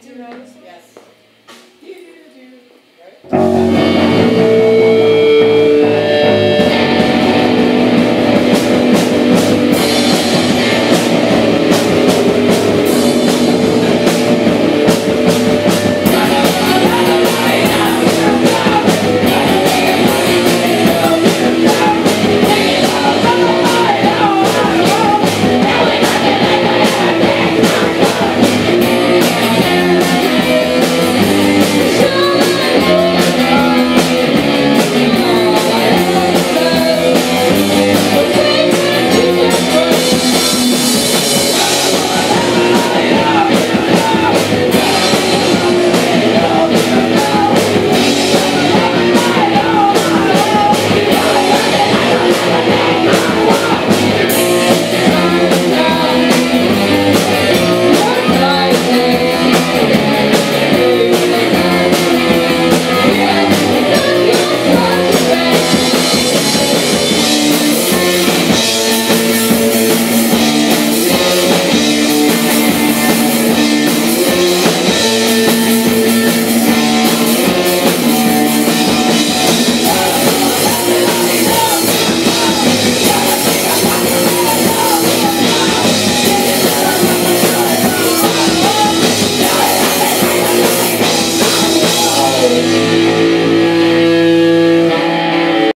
Two notes. Yes.